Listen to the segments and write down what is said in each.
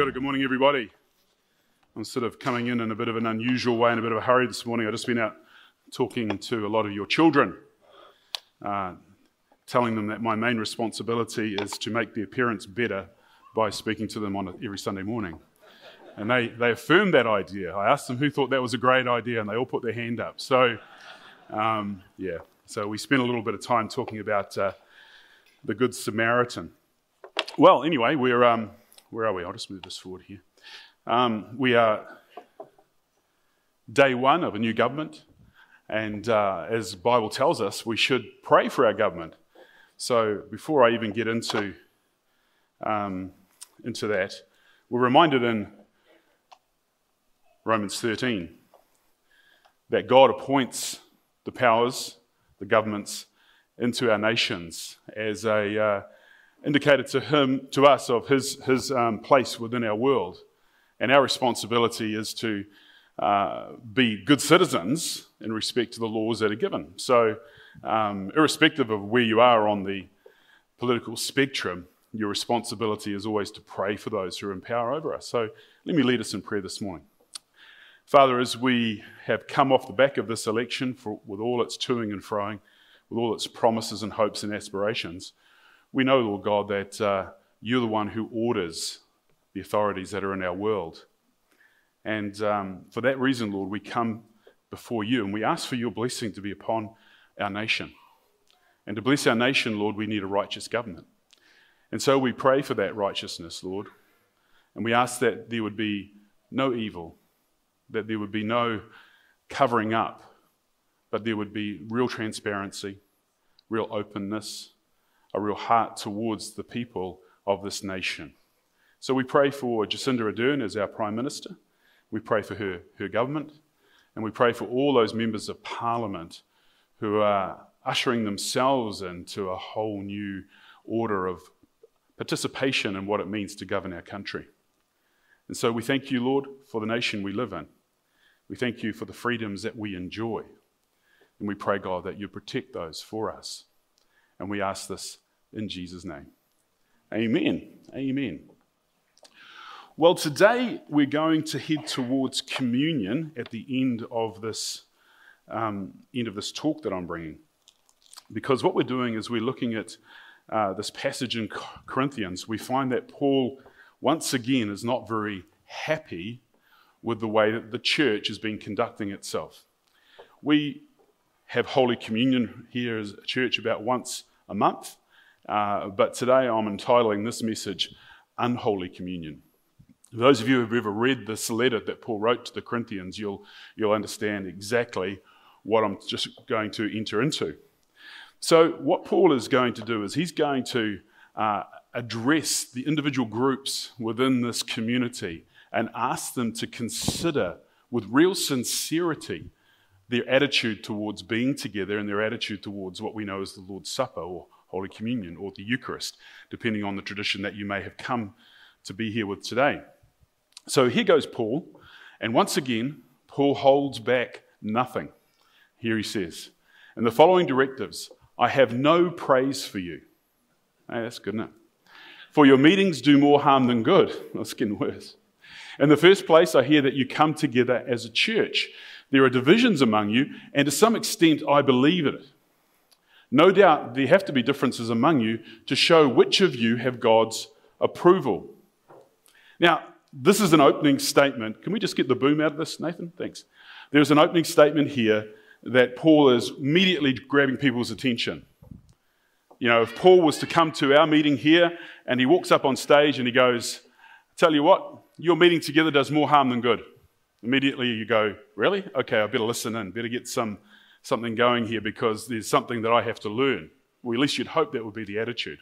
Kia ora, good morning, everybody. I'm sort of coming in in a bit of an unusual way, in a bit of a hurry this morning. I've just been out talking to a lot of your children, uh, telling them that my main responsibility is to make the appearance better by speaking to them on a, every Sunday morning. And they, they affirmed that idea. I asked them who thought that was a great idea, and they all put their hand up. So, um, yeah, so we spent a little bit of time talking about uh, the Good Samaritan. Well, anyway, we're. Um, where are we? I'll just move this forward here. Um, we are day one of a new government, and uh, as Bible tells us, we should pray for our government. So before I even get into um, into that, we're reminded in Romans 13 that God appoints the powers, the governments, into our nations as a uh, indicated to him, to us, of his, his um, place within our world. And our responsibility is to uh, be good citizens in respect to the laws that are given. So, um, irrespective of where you are on the political spectrum, your responsibility is always to pray for those who are in power over us. So, let me lead us in prayer this morning. Father, as we have come off the back of this election for, with all its toing and froing, with all its promises and hopes and aspirations, we know, Lord God, that uh, you're the one who orders the authorities that are in our world. And um, for that reason, Lord, we come before you and we ask for your blessing to be upon our nation. And to bless our nation, Lord, we need a righteous government. And so we pray for that righteousness, Lord. And we ask that there would be no evil, that there would be no covering up, but there would be real transparency, real openness, a real heart towards the people of this nation. So we pray for Jacinda Ardern as our Prime Minister. We pray for her, her government. And we pray for all those members of Parliament who are ushering themselves into a whole new order of participation in what it means to govern our country. And so we thank you, Lord, for the nation we live in. We thank you for the freedoms that we enjoy. And we pray, God, that you protect those for us. And we ask this in Jesus' name. Amen. Amen. Well, today we're going to head towards communion at the end of this um, end of this talk that I'm bringing, because what we're doing is we're looking at uh, this passage in Corinthians. We find that Paul once again is not very happy with the way that the church has been conducting itself. We have Holy Communion here as a church about once a month. Uh, but today I'm entitling this message Unholy Communion. those of you who've ever read this letter that Paul wrote to the Corinthians, you'll, you'll understand exactly what I'm just going to enter into. So, what Paul is going to do is he's going to uh, address the individual groups within this community and ask them to consider with real sincerity their attitude towards being together and their attitude towards what we know as the Lord's Supper or Holy Communion or the Eucharist, depending on the tradition that you may have come to be here with today. So here goes Paul, and once again, Paul holds back nothing. Here he says, In the following directives, I have no praise for you. Hey, that's good enough. For your meetings do more harm than good. That's getting worse. In the first place, I hear that you come together as a church. There are divisions among you, and to some extent, I believe it. No doubt there have to be differences among you to show which of you have God's approval. Now, this is an opening statement. Can we just get the boom out of this, Nathan? Thanks. There's an opening statement here that Paul is immediately grabbing people's attention. You know, if Paul was to come to our meeting here and he walks up on stage and he goes, Tell you what, your meeting together does more harm than good. Immediately you go, Really? Okay, I better listen in, better get some something going here because there's something that I have to learn. Well, at least you'd hope that would be the attitude.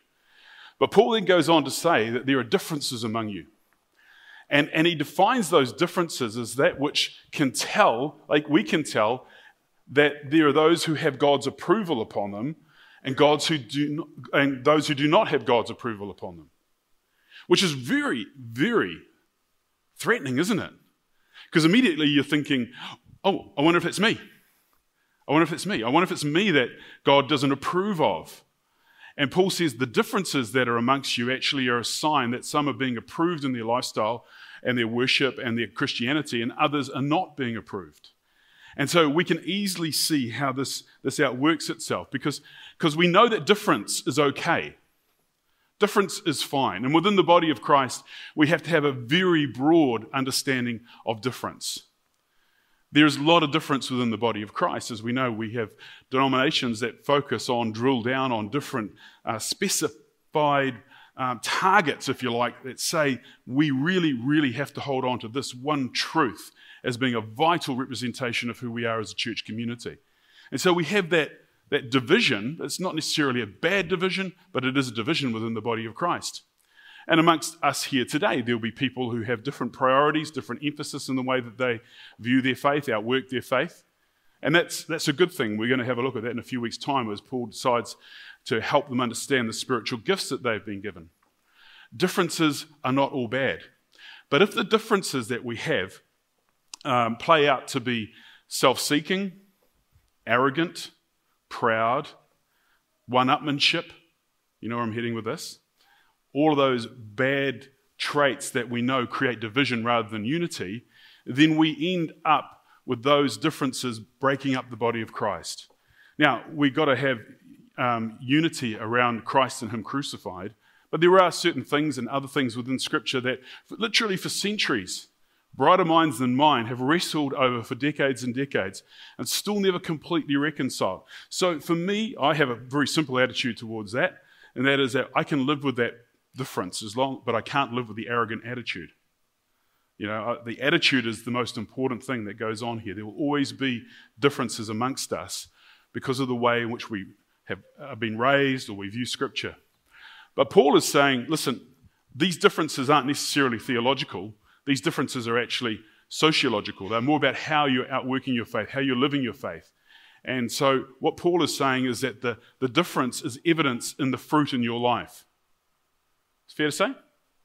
But Paul then goes on to say that there are differences among you. And, and he defines those differences as that which can tell, like we can tell, that there are those who have God's approval upon them and, God's who do not, and those who do not have God's approval upon them. Which is very, very threatening, isn't it? Because immediately you're thinking, oh, I wonder if it's me. I wonder if it's me. I wonder if it's me that God doesn't approve of. And Paul says the differences that are amongst you actually are a sign that some are being approved in their lifestyle and their worship and their Christianity, and others are not being approved. And so we can easily see how this, this outworks itself because, because we know that difference is okay. Difference is fine. And within the body of Christ, we have to have a very broad understanding of difference. There's a lot of difference within the body of Christ. As we know, we have denominations that focus on, drill down on different uh, specified um, targets, if you like, that say we really, really have to hold on to this one truth as being a vital representation of who we are as a church community. And so we have that, that division. It's not necessarily a bad division, but it is a division within the body of Christ. And amongst us here today, there'll be people who have different priorities, different emphasis in the way that they view their faith, outwork their faith. And that's, that's a good thing. We're going to have a look at that in a few weeks' time as Paul decides to help them understand the spiritual gifts that they've been given. Differences are not all bad. But if the differences that we have um, play out to be self seeking, arrogant, proud, one upmanship, you know where I'm heading with this? All of those bad traits that we know create division rather than unity, then we end up with those differences breaking up the body of Christ. Now, we've got to have um, unity around Christ and Him crucified, but there are certain things and other things within Scripture that, literally for centuries, brighter minds than mine have wrestled over for decades and decades and still never completely reconciled. So, for me, I have a very simple attitude towards that, and that is that I can live with that difference as long, but I can't live with the arrogant attitude. You know, the attitude is the most important thing that goes on here. There will always be differences amongst us because of the way in which we have uh, been raised or we view Scripture. But Paul is saying, listen, these differences aren't necessarily theological, these differences are actually sociological. They're more about how you're outworking your faith, how you're living your faith. And so, what Paul is saying is that the, the difference is evidence in the fruit in your life. It's fair to say?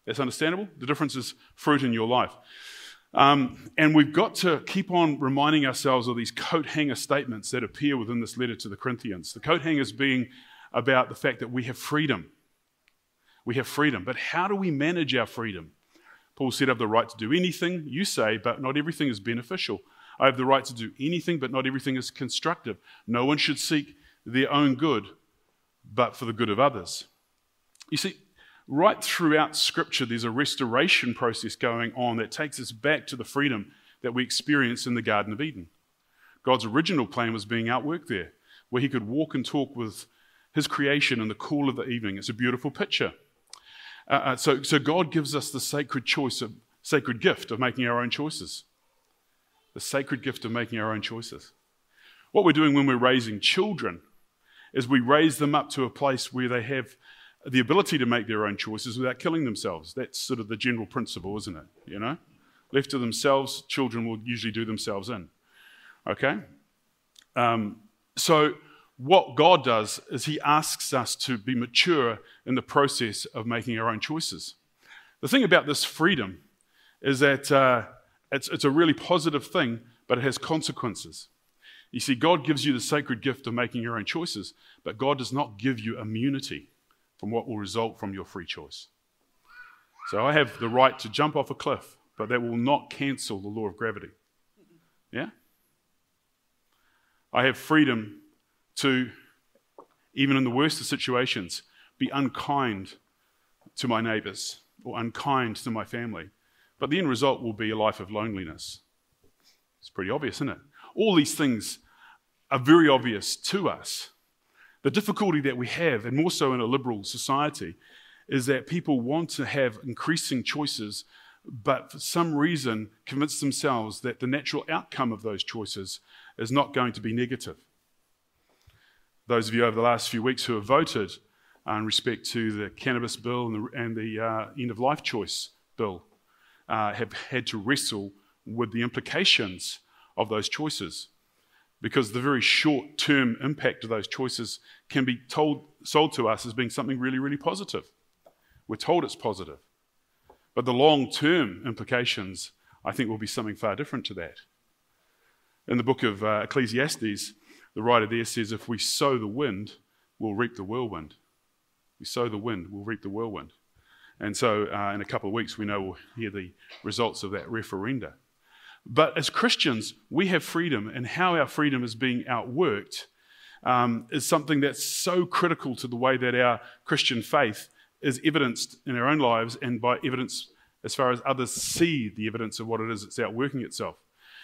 That's understandable. The difference is fruit in your life. Um, and we've got to keep on reminding ourselves of these coat hanger statements that appear within this letter to the Corinthians. The coat hangers being about the fact that we have freedom. We have freedom. But how do we manage our freedom? Paul said, I have the right to do anything you say, but not everything is beneficial. I have the right to do anything, but not everything is constructive. No one should seek their own good, but for the good of others. You see, right throughout Scripture, there's a restoration process going on that takes us back to the freedom that we experienced in the Garden of Eden. God's original plan was being outworked there, where He could walk and talk with His creation in the cool of the evening. It's a beautiful picture. Uh, uh, so, so God gives us the sacred choice of sacred gift of making our own choices. The sacred gift of making our own choices. What we're doing when we're raising children is we raise them up to a place where they have the ability to make their own choices without killing themselves. That's sort of the general principle, isn't it? You know? Left to themselves, children will usually do themselves in. Okay? Um, so, what God does is He asks us to be mature in the process of making our own choices. The thing about this freedom is that uh, it's, it's a really positive thing, but it has consequences. You see, God gives you the sacred gift of making your own choices, but God does not give you immunity from what will result from your free choice. So I have the right to jump off a cliff, but that will not cancel the law of gravity. Yeah? I have freedom to, even in the worst of situations, be unkind to my neighbors or unkind to my family. But the end result will be a life of loneliness. It's pretty obvious, isn't it? All these things are very obvious to us. The difficulty that we have, and more so in a liberal society, is that people want to have increasing choices, but for some reason convince themselves that the natural outcome of those choices is not going to be negative. Those of you over the last few weeks who have voted uh, in respect to the cannabis bill and the, and the uh, end of life choice bill uh, have had to wrestle with the implications of those choices because the very short term impact of those choices can be told, sold to us as being something really, really positive. We're told it's positive. But the long term implications, I think, will be something far different to that. In the book of uh, Ecclesiastes, the writer there says, If we sow the wind, we'll reap the whirlwind. We sow the wind, we'll reap the whirlwind. And so, uh, in a couple of weeks, we know we'll hear the results of that referenda. But as Christians, we have freedom, and how our freedom is being outworked um, is something that's so critical to the way that our Christian faith is evidenced in our own lives and by evidence as far as others see the evidence of what it is that's outworking itself.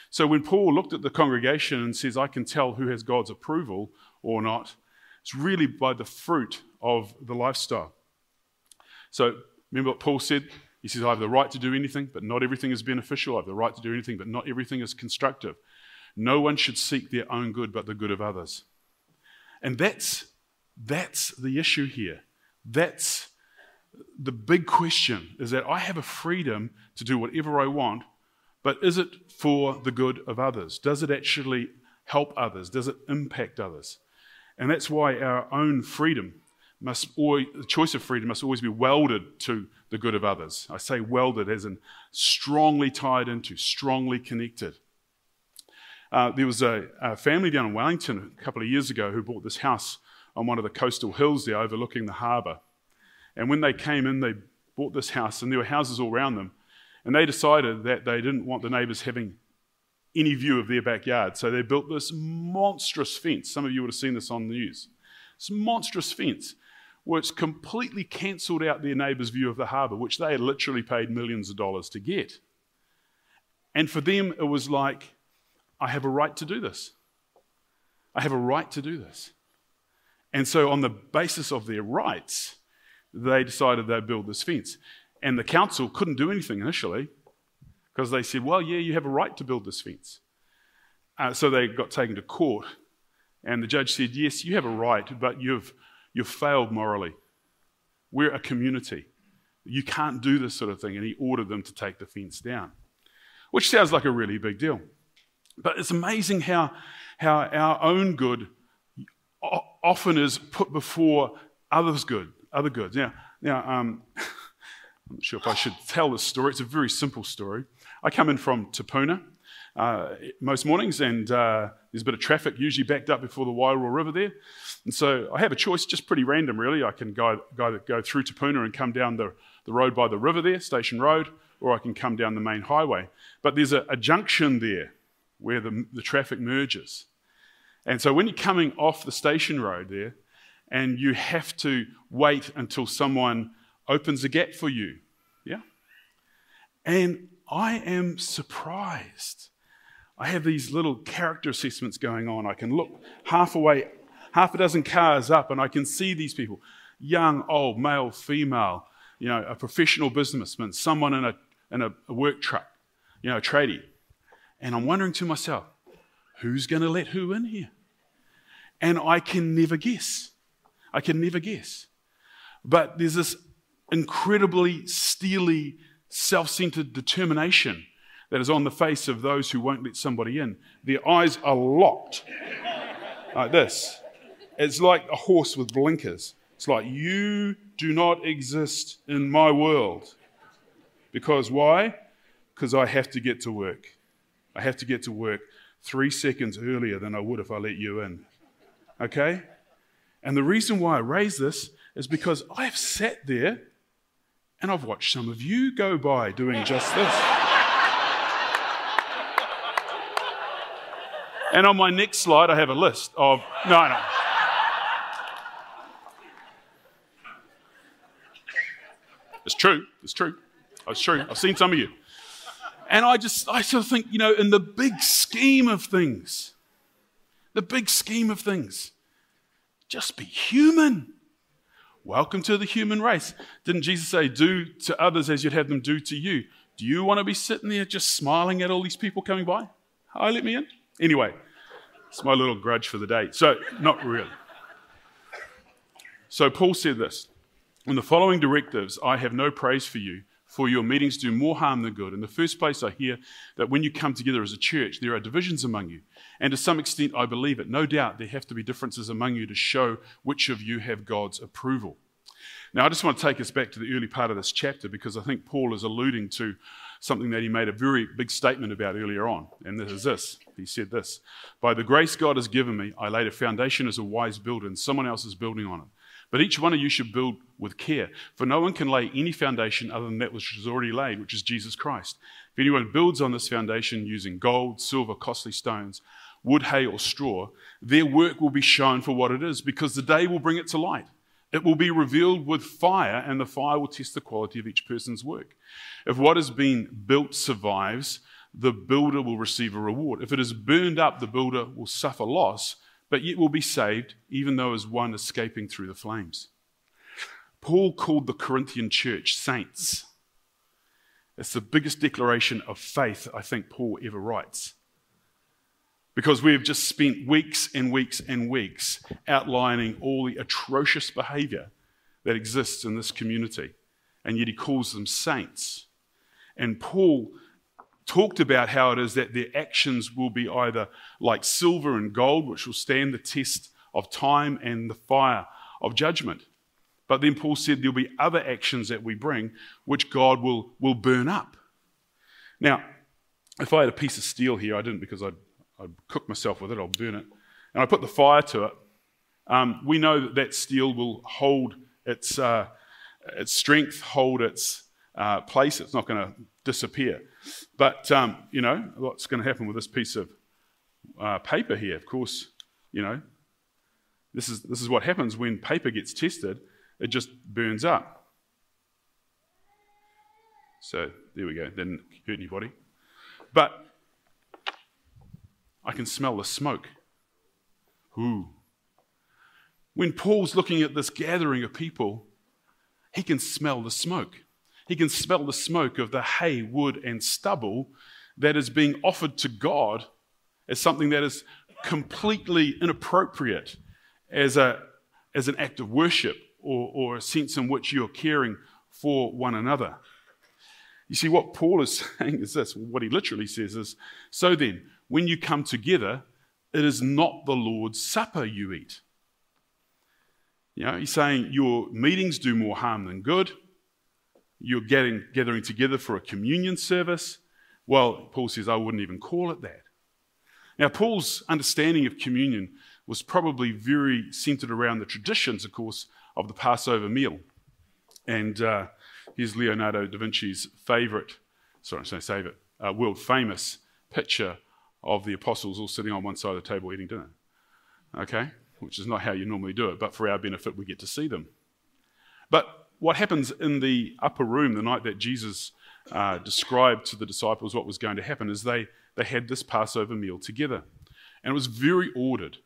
So when Paul looked at the congregation and says, I can tell who has God's approval or not, it's really by the fruit of the lifestyle. So remember what Paul said? He says, I have the right to do anything, but not everything is beneficial. I have the right to do anything, but not everything is constructive. No one should seek their own good, but the good of others. And that's, that's the issue here. That's the big question is that I have a freedom to do whatever I want, but is it for the good of others? Does it actually help others? Does it impact others? And that's why our own freedom must always, the choice of freedom must always be welded to the good of others. I say welded as in strongly tied into, strongly connected. Uh, there was a, a, family down in Wellington a couple of years ago who bought this house on one of the coastal hills there overlooking the harbour. And when they came in, they bought this house, and there were houses all around them. And they decided that they didn't want the neighbours having any view of their backyard. So they built this monstrous fence. Some of you would have seen this on the news. This monstrous fence, which completely cancelled out their neighbours' view of the harbour, which they had literally paid millions of dollars to get. And for them, it was like, I have a right to do this. I have a right to do this. And so, on the basis of their rights, they decided they'd build this fence. And the council couldn't do anything initially because they said, well, yeah, you have a right to build this fence. Uh, so they got taken to court. And the judge said, yes, you have a right, but you've, you've failed morally. We're a community. You can't do this sort of thing. And he ordered them to take the fence down, which sounds like a really big deal. But it's amazing how, how our own good often is put before others' good, other goods. Now, now um, I'm not sure if I should tell this story. It's a very simple story. I come in from Te Puna uh, most mornings, and uh, there's a bit of traffic usually backed up before the Wairoa River there. And so I have a choice, just pretty random, really. I can go, go, go through Te Puna and come down the, the road by the river there, Station Road, or I can come down the main highway. But there's a, a junction there where the, the traffic merges. And so when you're coming off the station road there, and you have to wait until someone opens a gap for you. Yeah? And I am surprised. I have these little character assessments going on. I can look half away, half a dozen cars up, and I can see these people young, old, male, female, you know, a professional businessman, someone in a, in a, a work truck, you know, a tradie. And I'm wondering to myself, who's going to let who in here? And I can never guess. I can never guess. But there's this incredibly steely, self centered determination that is on the face of those who won't let somebody in. Their eyes are locked like this. It's like a horse with blinkers. It's like, you do not exist in my world. Because why? Because I have to get to work. I have to get to work three seconds earlier than I would if I let you in. Okay? And the reason why I raise this is because I've sat there and I've watched some of you go by doing just this. And on my next slide, I have a list of. No, no. It's true. It's true. It's true. I've seen some of you. And I just, I sort of think, you know, in the big scheme of things, the big scheme of things, just be human. Welcome to the human race. Didn't Jesus say, Do to others as you'd have them do to you? Do you want to be sitting there just smiling at all these people coming by? Hi, let me in. Anyway, it's my little grudge for the day. So, not really. So, Paul said this In the following directives, I have no praise for you for your meetings do more harm than good. In the first place, I hear that when you come together as a church, there are divisions among you. And to some extent, I believe it. No doubt there have to be differences among you to show which of you have God's approval. Now, I just want to take us back to the early part of this chapter because I think Paul is alluding to something that he made a very big statement about earlier on. And this is this He said this By the grace God has given me, I laid a foundation as a wise builder, and someone else is building on it. But each one of you should build with care, for no one can lay any foundation other than that which is already laid, which is Jesus Christ. If anyone builds on this foundation using gold, silver, costly stones, wood, hay, or straw, their work will be shown for what it is, because the day will bring it to light. It will be revealed with fire, and the fire will test the quality of each person's work. If what has been built survives, the builder will receive a reward. If it is burned up, the builder will suffer loss, but yet will be saved, even though as one escaping through the flames. Paul called the Corinthian church saints. It's the biggest declaration of faith I think Paul ever writes. Because we have just spent weeks and weeks and weeks outlining all the atrocious behavior that exists in this community. And yet he calls them saints. And Paul talked about how it is that their actions will be either like silver and gold, which will stand the test of time and the fire of judgment. But then Paul said there'll be other actions that we bring which God will, will burn up. Now, if I had a piece of steel here, I didn't because I'd, I'd cook myself with it, I'll burn it, and I put the fire to it, um, we know that that steel will hold its, uh, its strength, hold its uh, place. It's not going to disappear. But, um, you know, what's going to happen with this piece of uh, paper here? Of course, you know, this is, this is what happens when paper gets tested, it just burns up. So there we go, didn't hurt anybody. But I can smell the smoke. Ooh. When Paul's looking at this gathering of people, he can smell the smoke. He can smell the smoke of the hay, wood, and stubble that is being offered to God as something that is completely inappropriate as, a, as an act of worship or, or a sense in which you're caring for one another. You see, what Paul is saying is this what he literally says is so then, when you come together, it is not the Lord's supper you eat. You know, he's saying your meetings do more harm than good you're getting, gathering together for a communion service. Well, Paul says, I wouldn't even call it that. Now, Paul's understanding of communion was probably very centered around the traditions, of course, of the Passover meal. And uh, here's Leonardo da Vinci's favorite, sorry, I say it, uh, world famous picture of the apostles all sitting on one side of the table eating dinner. Okay? Which is not how you normally do it, but for our benefit, we get to see them. But what happens in the upper room the night that Jesus uh, described to the disciples what was going to happen is they, they had this Passover meal together. And it was very ordered.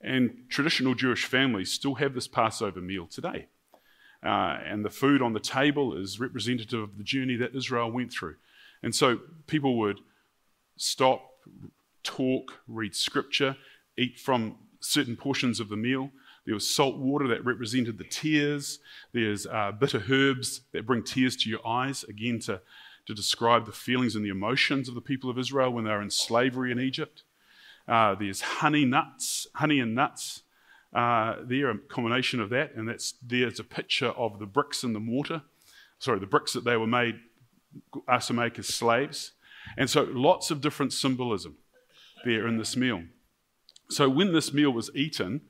And traditional Jewish families still have this Passover meal today. Uh, and the food on the table is representative of the journey that Israel went through. And so people would stop, talk, read scripture, eat from certain portions of the meal. There was salt water that represented the tears. There's uh, bitter herbs that bring tears to your eyes, again, to, to describe the feelings and the emotions of the people of Israel when they were in slavery in Egypt. Uh, there's honey nuts, honey and nuts. Uh, there, a combination of that, and that's there's a picture of the bricks and the mortar. Sorry, the bricks that they were made, us to make as slaves. And so lots of different symbolism there in this meal. So when this meal was eaten,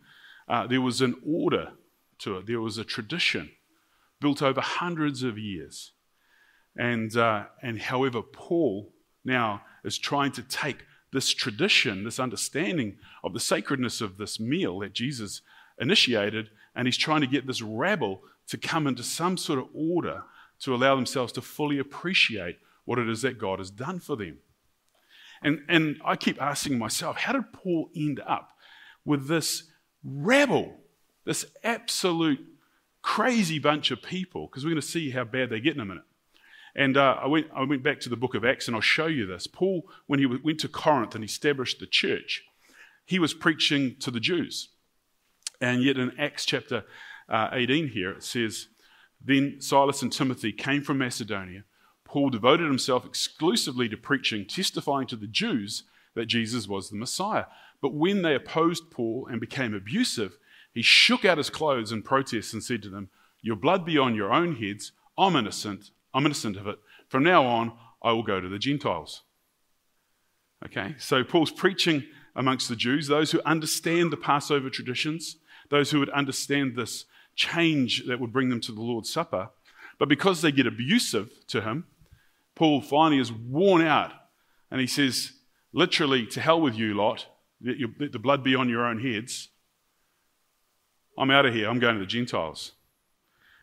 uh, there was an order to it, there was a tradition built over hundreds of years. And, uh, and however, Paul now is trying to take this tradition, this understanding of the sacredness of this meal that Jesus initiated, and he's trying to get this rabble to come into some sort of order to allow themselves to fully appreciate what it is that God has done for them. And, and I keep asking myself, how did Paul end up with this rebel, this absolute crazy bunch of people, because we're going to see how bad they get in a minute. And uh, I, went, I went back to the book of Acts and I'll show you this. Paul, when he went to Corinth and established the church, he was preaching to the Jews. And yet in Acts chapter uh, 18 here, it says, Then Silas and Timothy came from Macedonia. Paul devoted himself exclusively to preaching, testifying to the Jews that Jesus was the Messiah. But when they opposed Paul and became abusive, he shook out his clothes in protest and said to them, Your blood be on your own heads. I'm innocent. I'm innocent of it. From now on, I will go to the Gentiles. Okay, so Paul's preaching amongst the Jews, those who understand the Passover traditions, those who would understand this change that would bring them to the Lord's Supper. But because they get abusive to him, Paul finally is worn out and he says, literally, to hell with you lot, let, your, let the blood be on your own heads. I'm out of here, I'm going to the Gentiles.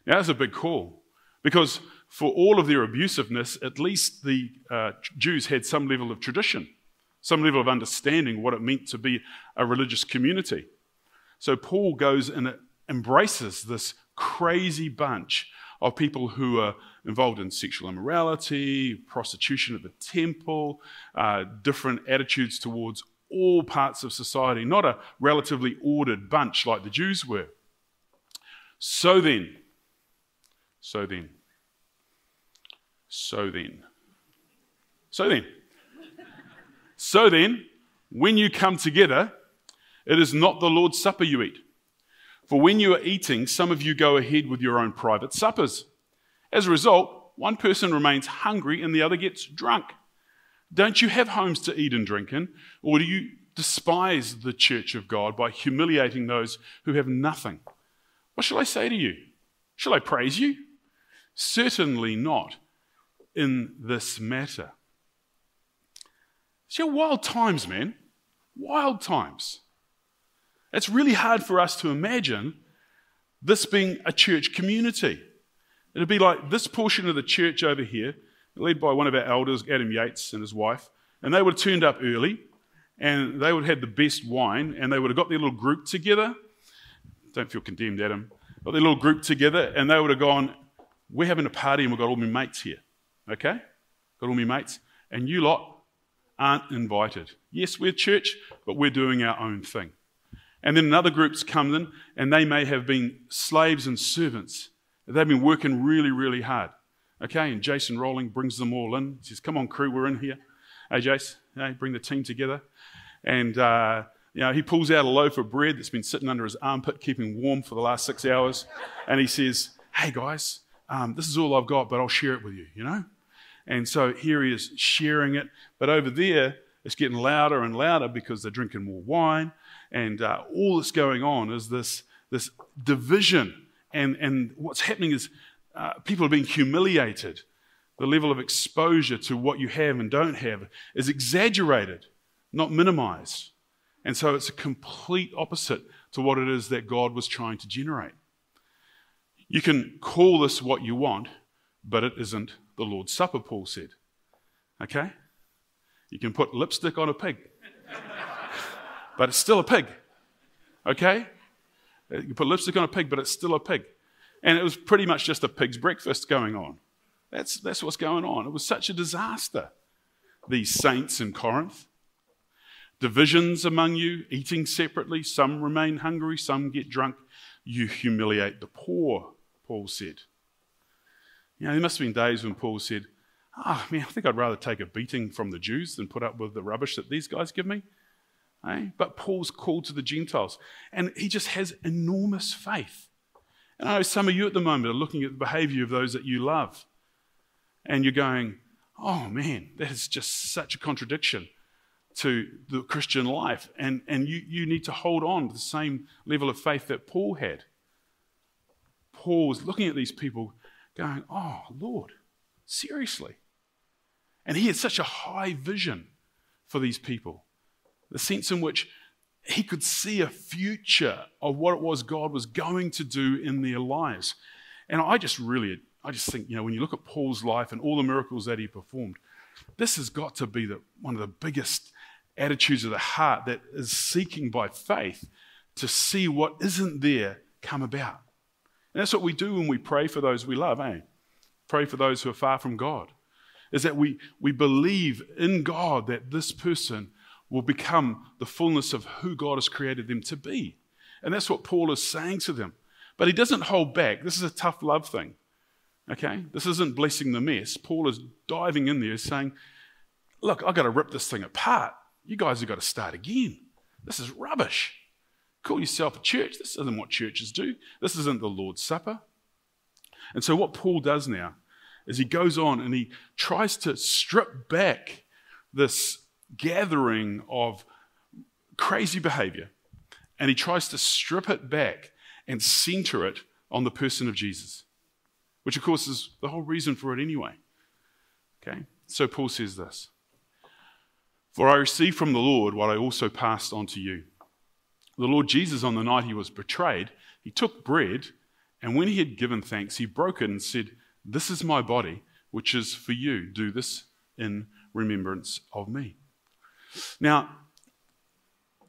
Now, that's a big call because for all of their abusiveness, at least the uh, Jews had some level of tradition, some level of understanding what it meant to be a religious community. So Paul goes and embraces this crazy bunch of people who are involved in sexual immorality, prostitution at the temple, uh, different attitudes towards all parts of society, not a relatively ordered bunch like the Jews were. So then, so then, so then, so then, so then, when you come together, it is not the Lord's Supper you eat. For when you are eating, some of you go ahead with your own private suppers. As a result, one person remains hungry and the other gets drunk. Don't you have homes to eat and drink in? Or do you despise the church of God by humiliating those who have nothing? What shall I say to you? Shall I praise you? Certainly not in this matter. See, wild times, man. Wild times. It's really hard for us to imagine this being a church community. It'd be like this portion of the church over here, led by one of our elders, Adam Yates and his wife, and they would have turned up early and they would have had the best wine and they would have got their little group together. Don't feel condemned, Adam. Got their little group together and they would have gone, We're having a party and we've got all my mates here. Okay? Got all my mates. And you lot aren't invited. Yes, we're church, but we're doing our own thing. And then another group's come in, and they may have been slaves and servants. They've been working really, really hard. Okay, and Jason Rowling brings them all in. He says, Come on, crew, we're in here. Hey, Jace, hey, bring the team together. And, uh, you know, he pulls out a loaf of bread that's been sitting under his armpit, keeping warm for the last six hours. And he says, Hey, guys, um, this is all I've got, but I'll share it with you, you know? And so here he is sharing it. But over there, it's getting louder and louder because they're drinking more wine. And uh, all that's going on is this, this division. And, and what's happening is uh, people are being humiliated. The level of exposure to what you have and don't have is exaggerated, not minimized. And so it's a complete opposite to what it is that God was trying to generate. You can call this what you want, but it isn't the Lord's Supper, Paul said. Okay? You can put lipstick on a pig, but it's still a pig. Okay? You put lipstick on a pig, but it's still a pig. And it was pretty much just a pig's breakfast going on. That's, that's what's going on. It was such a disaster. These saints in Corinth, divisions among you, eating separately. Some remain hungry, some get drunk. You humiliate the poor, Paul said. You know, there must have been days when Paul said, Ah, oh, man, I think I'd rather take a beating from the Jews than put up with the rubbish that these guys give me. Eh? But Paul's called to the Gentiles, and he just has enormous faith. And I know some of you at the moment are looking at the behavior of those that you love, and you're going, oh man, that is just such a contradiction to the Christian life. And, and you, you need to hold on to the same level of faith that Paul had. Paul was looking at these people going, oh, Lord, seriously. And he had such a high vision for these people, the sense in which he could see a future of what it was God was going to do in their lives. And I just really, I just think, you know, when you look at Paul's life and all the miracles that he performed, this has got to be the, one of the biggest attitudes of the heart that is seeking by faith to see what isn't there come about. And that's what we do when we pray for those we love, eh? Pray for those who are far from God. Is that we, we believe in God that this person will become the fullness of who God has created them to be. And that's what Paul is saying to them. But he doesn't hold back. This is a tough love thing. Okay? This isn't blessing the mess. Paul is diving in there saying, Look, I've got to rip this thing apart. You guys have got to start again. This is rubbish. Call yourself a church. This isn't what churches do. This isn't the Lord's Supper. And so, what Paul does now is he goes on and he tries to strip back this gathering of crazy behavior and he tries to strip it back and center it on the person of Jesus, which of course is the whole reason for it anyway. Okay? So Paul says this For I received from the Lord what I also passed on to you. The Lord Jesus, on the night he was betrayed, he took bread, and when he had given thanks, he broke it and said, This is my body, which is for you. Do this in remembrance of me. Now,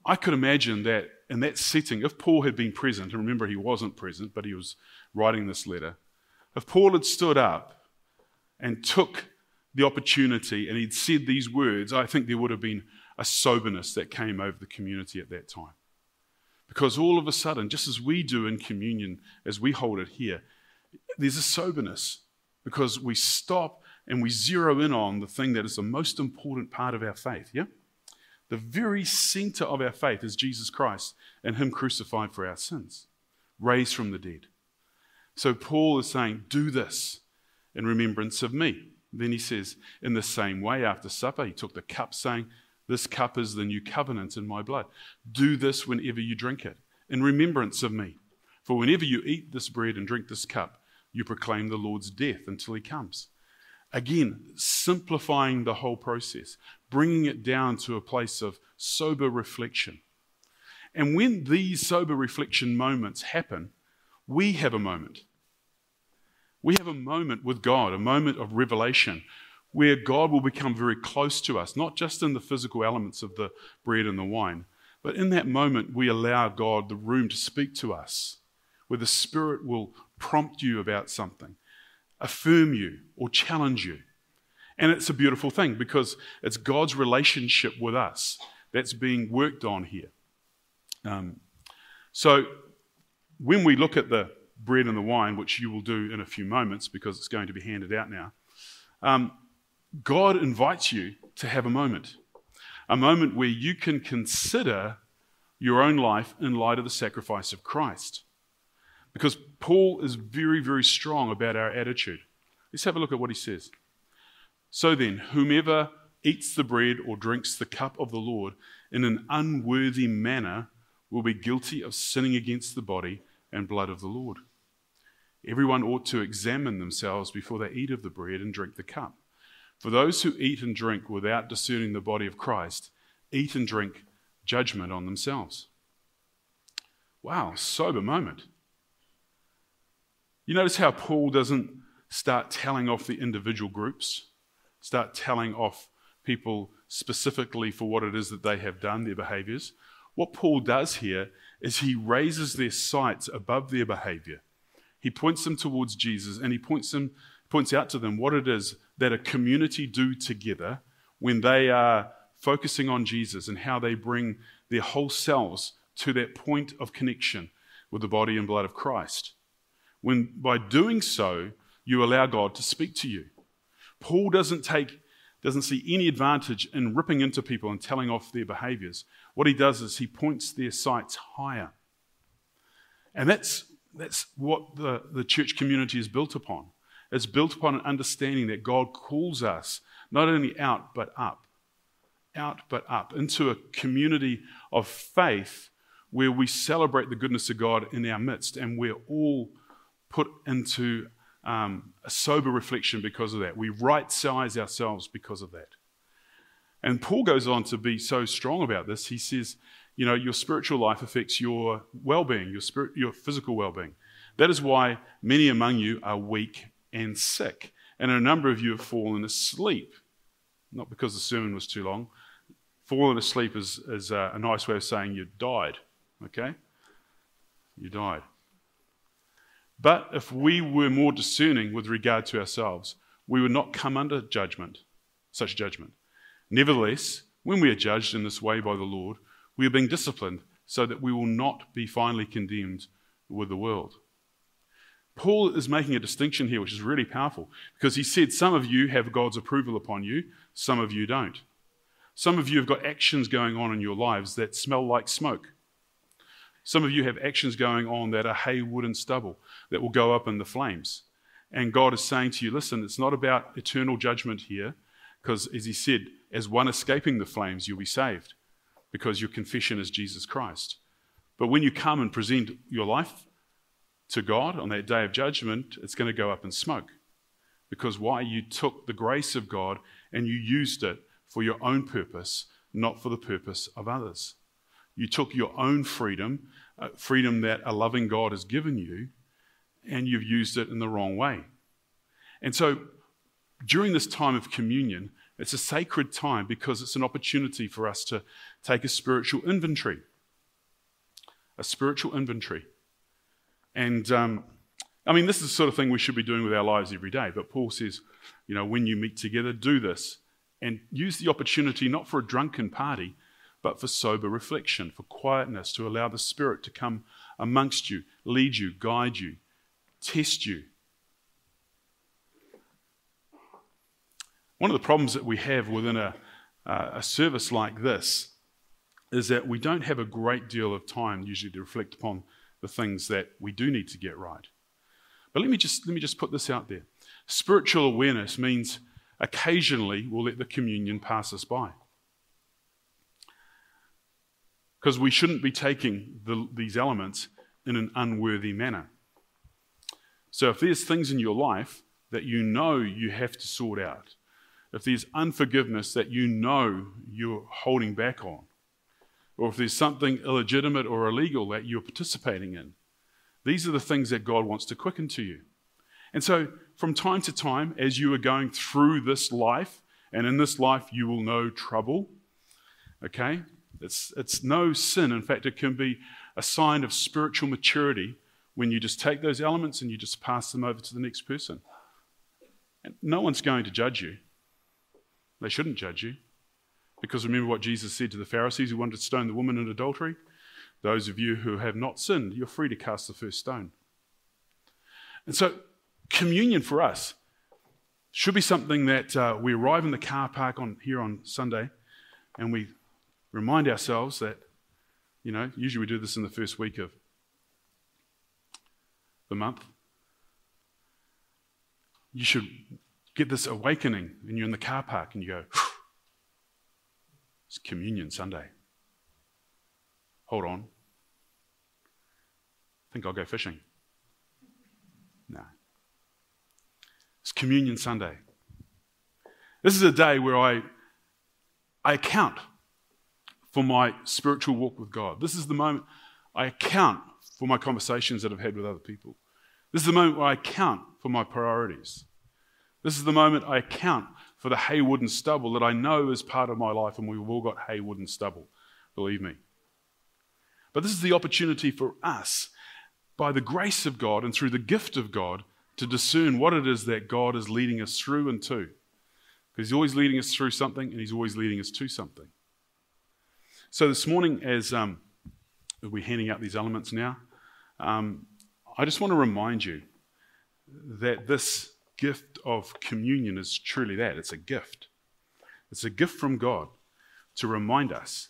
I could imagine that in that setting, if Paul had been present, and remember he wasn't present, but he was writing this letter, if Paul had stood up and took the opportunity and he'd said these words, I think there would have been a soberness that came over the community at that time. Because all of a sudden, just as we do in communion, as we hold it here, there's a soberness because we stop and we zero in on the thing that is the most important part of our faith, yeah? The very center of our faith is Jesus Christ and Him crucified for our sins, raised from the dead. So Paul is saying, Do this in remembrance of me. Then he says, In the same way, after supper, he took the cup, saying, This cup is the new covenant in my blood. Do this whenever you drink it, in remembrance of me. For whenever you eat this bread and drink this cup, you proclaim the Lord's death until he comes. Again, simplifying the whole process, bringing it down to a place of sober reflection. And when these sober reflection moments happen, we have a moment. We have a moment with God, a moment of revelation, where God will become very close to us, not just in the physical elements of the bread and the wine, but in that moment we allow God the room to speak to us, where the Spirit will prompt you about something, affirm you, or challenge you. And it's a beautiful thing because it's God's relationship with us that's being worked on here. Um, so when we look at the bread and the wine, which you will do in a few moments because it's going to be handed out now, um, God invites you to have a moment. A moment where you can consider your own life in light of the sacrifice of Christ. Because Paul is very, very strong about our attitude. Let's have a look at what he says. So then, whomever eats the bread or drinks the cup of the Lord in an unworthy manner will be guilty of sinning against the body and blood of the Lord. Everyone ought to examine themselves before they eat of the bread and drink the cup. For those who eat and drink without discerning the body of Christ eat and drink judgment on themselves. Wow, sober moment. You notice how Paul doesn't start telling off the individual groups? start telling off people specifically for what it is that they have done, their behaviors. What Paul does here is he raises their sights above their behavior. He points them towards Jesus and he points, them, points out to them what it is that a community do together when they are focusing on Jesus and how they bring their whole selves to that point of connection with the body and blood of Christ. When by doing so, you allow God to speak to you. Paul doesn't take doesn't see any advantage in ripping into people and telling off their behaviors. What he does is he points their sights higher. And that's, that's what the, the church community is built upon. It's built upon an understanding that God calls us not only out, but up. Out, but up into a community of faith where we celebrate the goodness of God in our midst and we're all put into um, a sober reflection because of that. We right size ourselves because of that. And Paul goes on to be so strong about this. He says, you know, your spiritual life affects your well being, your, your physical well being. That is why many among you are weak and sick. And a number of you have fallen asleep. Not because the sermon was too long. Fallen asleep is, is a, a nice way of saying you died. Okay? You died. But if we were more discerning with regard to ourselves, we would not come under judgment, such judgment. Nevertheless, when we are judged in this way by the Lord, we are being disciplined so that we will not be finally condemned with the world. Paul is making a distinction here, which is really powerful, because he said some of you have God's approval upon you, some of you don't. Some of you have got actions going on in your lives that smell like smoke. Some of you have actions going on that are hay, wood, and stubble that will go up in the flames. And God is saying to you, listen, it's not about eternal judgment here, because as He said, as one escaping the flames, you'll be saved, because your confession is Jesus Christ. But when you come and present your life to God on that day of judgment, it's going to go up in smoke. Because why? You took the grace of God and you used it for your own purpose, not for the purpose of others. You took your own freedom, uh, freedom that a loving God has given you, and you've used it in the wrong way. And so during this time of communion, it's a sacred time because it's an opportunity for us to take a spiritual inventory. A spiritual inventory. And um, I mean, this is the sort of thing we should be doing with our lives every day. But Paul says, you know, when you meet together, do this and use the opportunity not for a drunken party, but for sober reflection, for quietness, to allow the Spirit to come amongst you, lead you, guide you, test you. One of the problems that we have within a, uh, a service like this is that we don't have a great deal of time usually to reflect upon the things that we do need to get right. But let me just, let me just put this out there. Spiritual awareness means occasionally we'll let the communion pass us by. Because we shouldn't be taking the, these elements in an unworthy manner. So if there's things in your life that you know you have to sort out, if there's unforgiveness that you know you're holding back on, or if there's something illegitimate or illegal that you're participating in, these are the things that God wants to quicken to you. And so, from time to time, as you are going through this life, and in this life you will know trouble, okay? It's, it's no sin. In fact, it can be a sign of spiritual maturity when you just take those elements and you just pass them over to the next person. And no one's going to judge you. They shouldn't judge you. Because remember what Jesus said to the Pharisees who wanted to stone the woman in adultery? Those of you who have not sinned, you're free to cast the first stone. And so, communion for us should be something that uh, we arrive in the car park on here on Sunday and we remind ourselves that, you know, usually we do this in the first week of the month. You should get this awakening and you're in the car park and you go, it's Communion Sunday. Hold on. I think I'll go fishing. No. It's Communion Sunday. This is a day where I, I account for my spiritual walk with God. This is the moment I account for my conversations that I've had with other people. This is the moment where I account for my priorities. This is the moment I account for the haywood and stubble that I know is part of my life, and we've all got haywood and stubble, believe me. But this is the opportunity for us, by the grace of God and through the gift of God, to discern what it is that God is leading us through and to. Because He's always leading us through something, and He's always leading us to something. So this morning, as um, we're handing out these elements now, um, I just want to remind you that this gift of communion is truly that it's a gift. It's a gift from God to remind us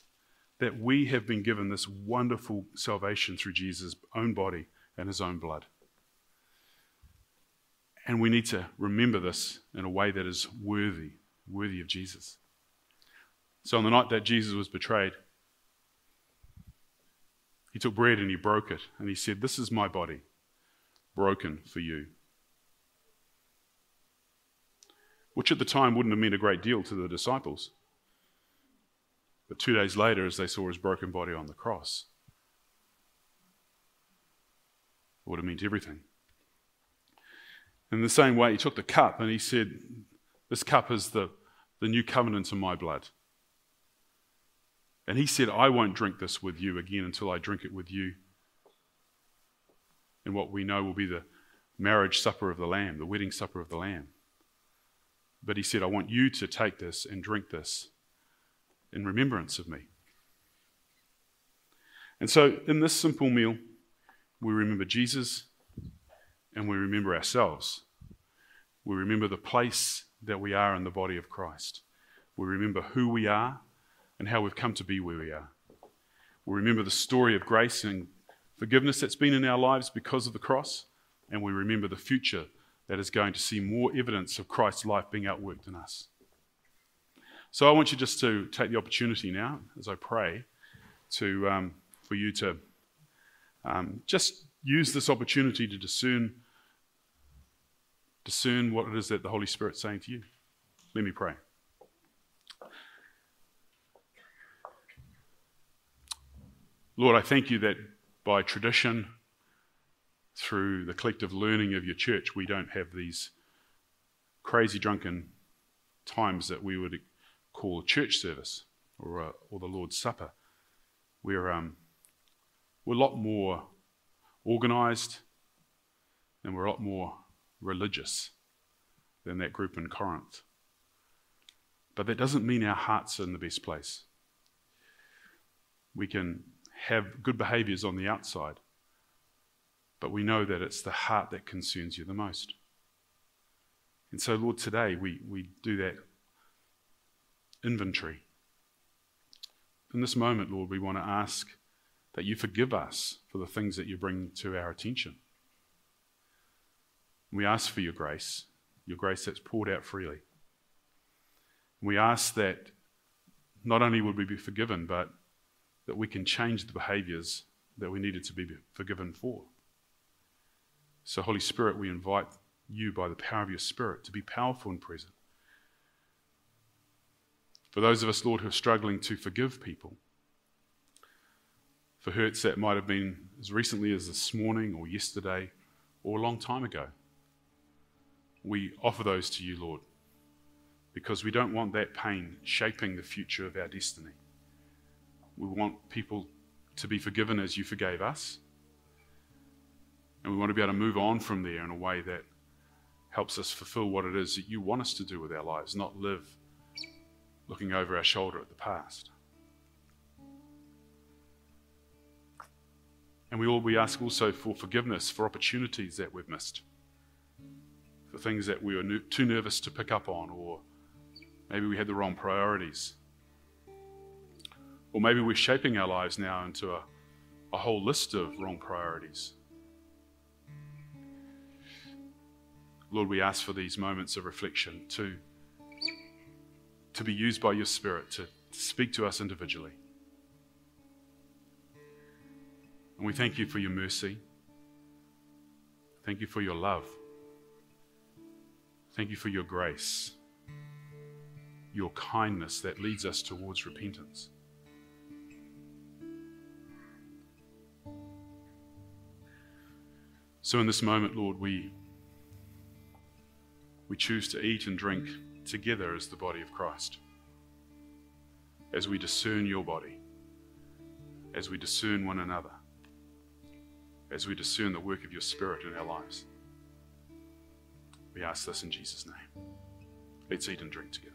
that we have been given this wonderful salvation through Jesus' own body and his own blood. And we need to remember this in a way that is worthy, worthy of Jesus. So on the night that Jesus was betrayed, he took bread and he broke it and he said, This is my body, broken for you. which at the time wouldn't have meant a great deal to the disciples. But two days later, as they saw his broken body on the cross, it would have meant everything. In the same way, he took the cup and he said, This cup is the, the new covenant in my blood. And he said, I won't drink this with you again until I drink it with you in what we know will be the marriage supper of the Lamb, the wedding supper of the Lamb. But he said, I want you to take this and drink this in remembrance of me. And so, in this simple meal, we remember Jesus and we remember ourselves. We remember the place that we are in the body of Christ. We remember who we are and how we've come to be where we are. We remember the story of grace and forgiveness that's been in our lives because of the cross. And we remember the future that is going to see more evidence of Christ's life being outworked in us. So I want you just to take the opportunity now, as I pray, to, um, for you to um, just use this opportunity to discern, discern what it is that the Holy Spirit's saying to you. Let me pray. Lord, I thank you that by tradition, through the collective learning of your church, we don't have these crazy drunken times that we would call church service or, a, or the Lord's Supper. We're, um, we're a lot more organized and we're a lot more religious than that group in Corinth. But that doesn't mean our hearts are in the best place. We can have good behaviors on the outside, but we know that it's the heart that concerns you the most. And so, Lord, today we, we do that inventory. In this moment, Lord, we want to ask that you forgive us for the things that you bring to our attention. We ask for your grace, your grace that's poured out freely. We ask that not only would we be forgiven, but that we can change the behaviors that we needed to be forgiven for. So, Holy Spirit, we invite you by the power of your Spirit to be powerful and present. For those of us, Lord, who are struggling to forgive people, for hurts that might have been as recently as this morning or yesterday or a long time ago, we offer those to you, Lord, because we don't want that pain shaping the future of our destiny. We want people to be forgiven as you forgave us. And we want to be able to move on from there in a way that helps us fulfill what it is that you want us to do with our lives, not live looking over our shoulder at the past. And we, all, we ask also for forgiveness for opportunities that we've missed, for things that we were too nervous to pick up on, or maybe we had the wrong priorities. Or maybe we're shaping our lives now into a, a whole list of wrong priorities. Lord, we ask for these moments of reflection to, to be used by your Spirit to, to speak to us individually. And we thank you for your mercy. Thank you for your love. Thank you for your grace, your kindness that leads us towards repentance. So, in this moment, Lord, we, we choose to eat and drink together as the body of Christ. As we discern your body, as we discern one another as we discern the work of your Spirit in our lives. We ask this in Jesus' name. Let's eat and drink together.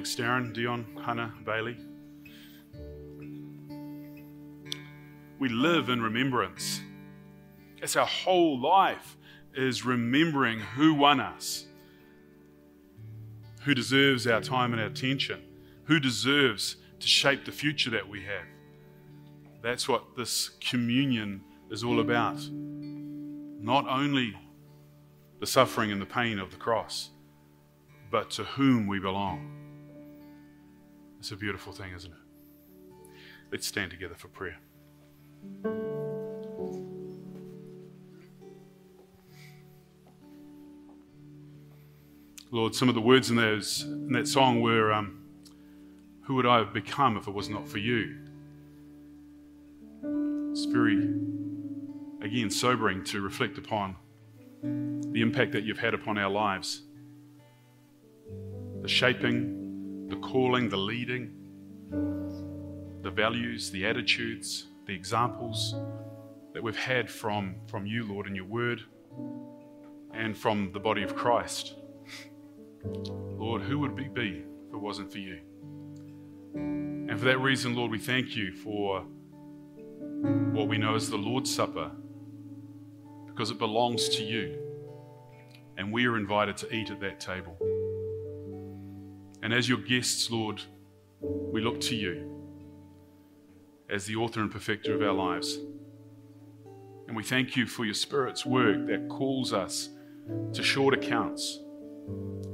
Thanks, Darren, Dion, Hannah, Bailey. We live in remembrance. It's our whole life is remembering who won us, who deserves our time and our attention, who deserves to shape the future that we have. That's what this communion is all about. Not only the suffering and the pain of the cross, but to whom we belong. It's a beautiful thing, isn't it? Let's stand together for prayer. Lord, some of the words in, those, in that song were um, Who would I have become if it was not for you? It's very, again, sobering to reflect upon the impact that you've had upon our lives. The shaping, the calling, the leading, the values, the attitudes, the examples that we've had from, from you, Lord, in your word and from the body of Christ. Lord, who would we be if it wasn't for you? And for that reason, Lord, we thank you for what we know as the Lord's Supper because it belongs to you. And we are invited to eat at that table. And as your guests, Lord, we look to you as the author and perfecter of our lives. And we thank you for your Spirit's work that calls us to short accounts,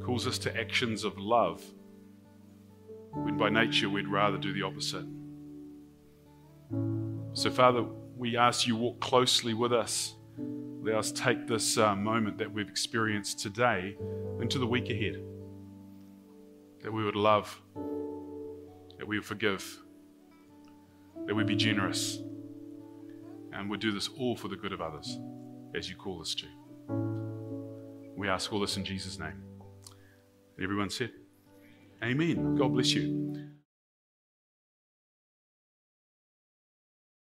calls us to actions of love, when by nature we'd rather do the opposite. So, Father, we ask you walk closely with us. Let us take this uh, moment that we've experienced today into the week ahead. That we would love, that we would forgive, that we would be generous, and we do this all for the good of others, as you call us to. We ask all this in Jesus' name. And everyone said, Amen. God bless you.